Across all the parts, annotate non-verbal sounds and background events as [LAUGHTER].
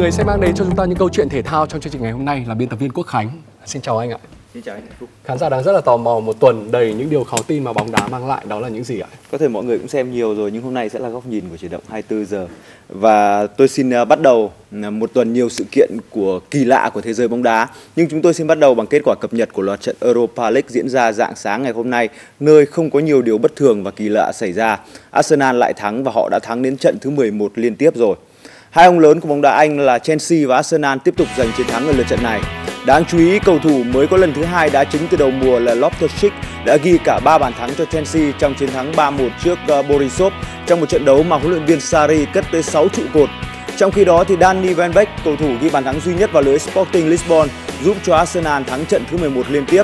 người sẽ mang đến cho chúng ta những câu chuyện thể thao trong chương trình ngày hôm nay là biên tập viên Quốc Khánh. Xin chào anh ạ. Xin chào anh. Khán giả đang rất là tò mò một tuần đầy những điều khó tin mà bóng đá mang lại đó là những gì ạ? Có thể mọi người cũng xem nhiều rồi nhưng hôm nay sẽ là góc nhìn của chuyển động 24 giờ. Và tôi xin à, bắt đầu à, một tuần nhiều sự kiện của kỳ lạ của thế giới bóng đá. Nhưng chúng tôi xin bắt đầu bằng kết quả cập nhật của loạt trận Europa League diễn ra dạng sáng ngày hôm nay, nơi không có nhiều điều bất thường và kỳ lạ xảy ra. Arsenal lại thắng và họ đã thắng đến trận thứ 11 liên tiếp rồi. Hai ông lớn của bóng đá Anh là Chelsea và Arsenal tiếp tục giành chiến thắng ở lượt trận này. Đáng chú ý, cầu thủ mới có lần thứ hai đá chính từ đầu mùa là Loftus-Cheek đã ghi cả 3 bàn thắng cho Chelsea trong chiến thắng 3-1 trước ờ, Borisov trong một trận đấu mà huấn luyện viên Sarri cất tới 6 trụ cột. Trong khi đó thì Danny Van Beek, cầu thủ ghi bàn thắng duy nhất vào lưới Sporting Lisbon, giúp cho Arsenal thắng trận thứ 11 liên tiếp.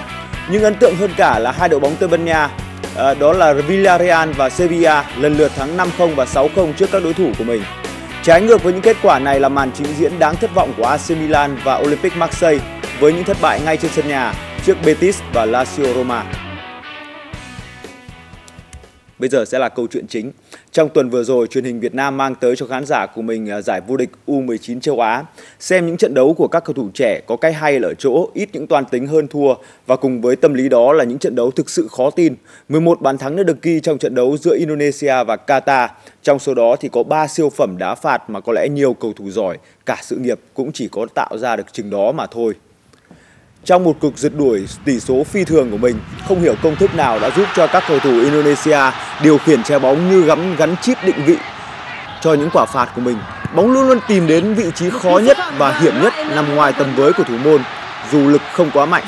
Nhưng ấn tượng hơn cả là hai đội bóng Tây Ban Nha, ờ, đó là Villarreal và Sevilla lần lượt thắng 5-0 và 6-0 trước các đối thủ của mình. Trái ngược với những kết quả này là màn trình diễn đáng thất vọng của AC Milan và Olympic Marseille với những thất bại ngay trên sân nhà trước Betis và Lazio Roma. Bây giờ sẽ là câu chuyện chính. Trong tuần vừa rồi, truyền hình Việt Nam mang tới cho khán giả của mình à, giải vô địch U19 châu Á. Xem những trận đấu của các cầu thủ trẻ có cái hay là ở chỗ ít những toàn tính hơn thua và cùng với tâm lý đó là những trận đấu thực sự khó tin. 11 bàn thắng đã được ghi trong trận đấu giữa Indonesia và Qatar. Trong số đó thì có 3 siêu phẩm đá phạt mà có lẽ nhiều cầu thủ giỏi cả sự nghiệp cũng chỉ có tạo ra được chừng đó mà thôi. Trong một cuộc rượt đuổi tỷ số phi thường của mình, không hiểu công thức nào đã giúp cho các cầu thủ Indonesia điều khiển trái bóng như gắn gắn chip định vị cho những quả phạt của mình. Bóng luôn luôn tìm đến vị trí khó nhất và hiểm nhất nằm ngoài tầm với của thủ môn, dù lực không quá mạnh.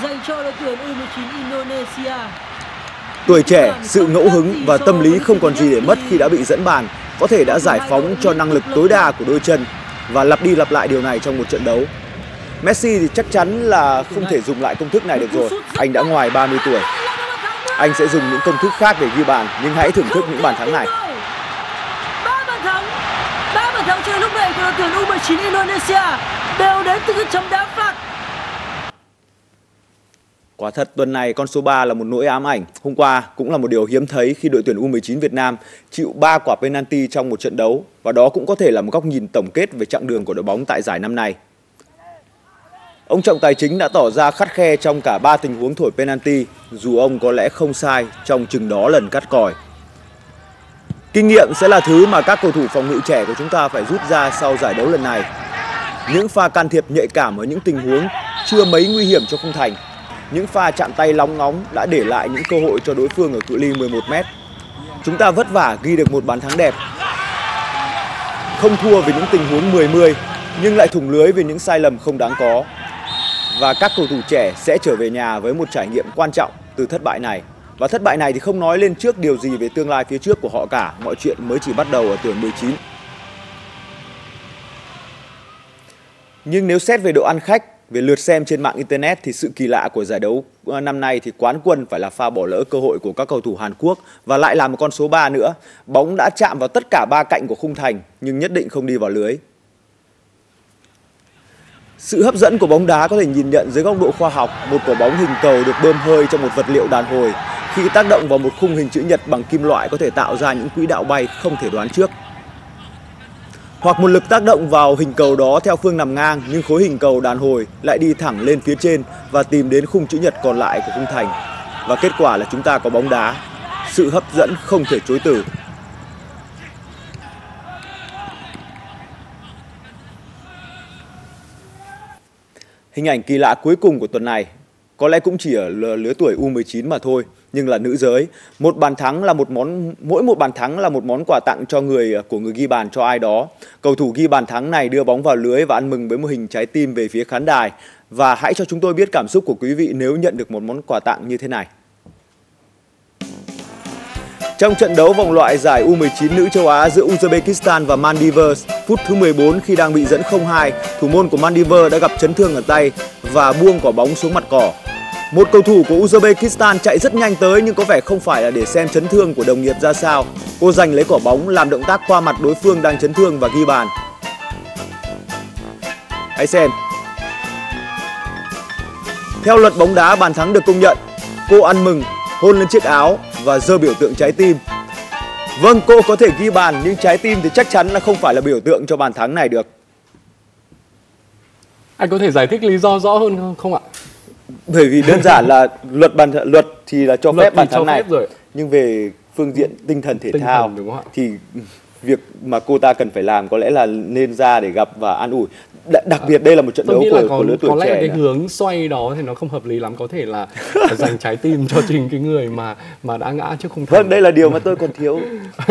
Tuổi trẻ, sự ngẫu hứng và tâm lý không còn gì để mất khi đã bị dẫn bàn có thể đã giải phóng cho năng lực tối đa của đôi chân và lặp đi lặp lại điều này trong một trận đấu. Messi thì chắc chắn là không thể dùng lại công thức này được rồi. Anh đã ngoài 30 tuổi. Anh sẽ dùng những công thức khác để ghi bàn, nhưng hãy thưởng thức những bàn thắng này. Ba bàn thắng, ba bàn thắng chơi lúc này của đội tuyển U19 Indonesia đều đến từ chấm đá phạt. Quả thật tuần này con số 3 là một nỗi ám ảnh. Hôm qua cũng là một điều hiếm thấy khi đội tuyển U19 Việt Nam chịu 3 quả penalty trong một trận đấu và đó cũng có thể là một góc nhìn tổng kết về chặng đường của đội bóng tại giải năm nay. Ông Trọng Tài chính đã tỏ ra khắt khe trong cả ba tình huống thổi penalty, dù ông có lẽ không sai trong chừng đó lần cắt còi. Kinh nghiệm sẽ là thứ mà các cầu thủ phòng ngự trẻ của chúng ta phải rút ra sau giải đấu lần này. Những pha can thiệp nhạy cảm ở những tình huống chưa mấy nguy hiểm cho khung thành. Những pha chạm tay lóng ngóng đã để lại những cơ hội cho đối phương ở cự ly 11 m. Chúng ta vất vả ghi được một bàn thắng đẹp. Không thua vì những tình huống 10-10 nhưng lại thủng lưới vì những sai lầm không đáng có và các cầu thủ trẻ sẽ trở về nhà với một trải nghiệm quan trọng từ thất bại này. Và thất bại này thì không nói lên trước điều gì về tương lai phía trước của họ cả, mọi chuyện mới chỉ bắt đầu ở tuổi 19. Nhưng nếu xét về độ ăn khách, về lượt xem trên mạng Internet thì sự kỳ lạ của giải đấu ờ, năm nay thì quán quân phải là pha bỏ lỡ cơ hội của các cầu thủ Hàn Quốc và lại là một con số 3 nữa. Bóng đã chạm vào tất cả ba cạnh của khung thành nhưng nhất định không đi vào lưới. Sự hấp dẫn của bóng đá có thể nhìn nhận dưới góc độ khoa học, một quả bóng hình cầu được bơm hơi trong một vật liệu đàn hồi. Khi tác động vào một khung hình chữ nhật bằng kim loại có thể tạo ra những quỹ đạo bay không thể đoán trước. Hoặc một lực tác động vào hình cầu đó theo phương nằm ngang nhưng khối hình cầu đàn hồi lại đi thẳng lên phía trên và tìm đến khung chữ nhật còn lại của khung thành. Và kết quả là chúng ta có bóng đá. Sự hấp dẫn không thể chối từ. Hình ảnh kỳ lạ cuối cùng của tuần này có lẽ cũng chỉ ở lứa tuổi U19 mà thôi, nhưng là nữ giới. Một bàn thắng là một món mỗi một bàn thắng là một món quà tặng cho người à, của người ghi bàn cho ai đó. Cầu thủ ghi bàn thắng này đưa bóng vào lưới và ăn mừng với một hình trái tim về phía khán đài. Và hãy cho chúng tôi biết cảm xúc của quý vị nếu nhận được một món quà tặng như thế này. Trong trận đấu vòng loại giải U19 nữ châu Á giữa Uzbekistan và Maldives, phút thứ 14 khi đang bị dẫn 0-2, thủ môn của Maldives đã gặp chấn thương ở tay và buông quả bóng xuống mặt cỏ. Một cầu thủ của Uzbekistan chạy rất nhanh tới nhưng có vẻ không phải là để xem chấn thương của đồng nghiệp ra sao. Cô giành lấy quả bóng làm động tác qua mặt đối phương đang chấn thương và ghi bàn. Hãy xem. Theo luật bóng đá, bàn thắng được công nhận. Cô ăn mừng, hôn lên chiếc áo và giơ biểu tượng trái tim. Vâng, cô có thể ghi bàn nhưng trái tim thì chắc chắn là không phải là biểu tượng cho bàn thắng này được. Anh có thể giải thích lý do rõ hơn không- ạ? bởi vì đơn giản là [LAUGHS] luật bàn luật thì là cho Luật phép bàn thắng này rồi. nhưng về phương diện tinh thần thể Tinh thao thần, đúng không ạ? thì việc mà cô ta cần phải làm có lẽ là nên ra để gặp và an ủi Đặc biệt đây là một trận Tôi đấu của, có, của lứa tuổi có lẽ trẻ cái hướng xoay đó thì nó không hợp lý lắm. Có thể là [LAUGHS] dành trái tim cho chính cái người mà mà đã ngã trước khung thành vâng đây là điều mà tôi còn thiếu.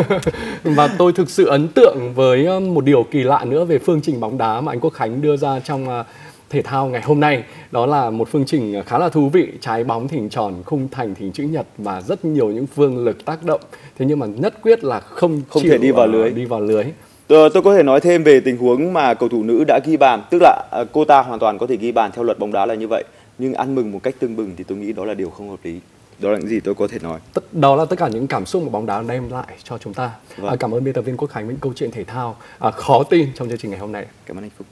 [LAUGHS] Và tôi thực sự ấn tượng với um, một điều kỳ lạ nữa về phương trình bóng đá mà anh Quốc Khánh đưa ra trong uh, thể thao ngày hôm nay. Đó là một phương trình khá là thú vị trái bóng thhình tròn khung thành hình chữ nhật và rất nhiều những phương lực tác động. Thế nhưng mà nhất quyết là không Không thể đi vào uh, lưới. đi vào lưới Tôi, tôi có thể nói thêm về tình huống mà cầu thủ nữ đã ghi bàn. Tức là à, cô ta hoàn toàn có thể ghi bàn theo luật bóng đá là như vậy. Nhưng ăn mừng một cách tương bừng thì tôi nghĩ đó là điều không hợp lý. Đó là những gì tôi có thể nói. Đó là tất cả những cảm xúc mà bóng đá đem lại cho chúng ta. Vâng. à, cảm ơn biên tập viên Quốc Khánh với những câu chuyện thể thao. À, khó tin trong chương trình ngày hôm nay. Cảm ơn anh Phúc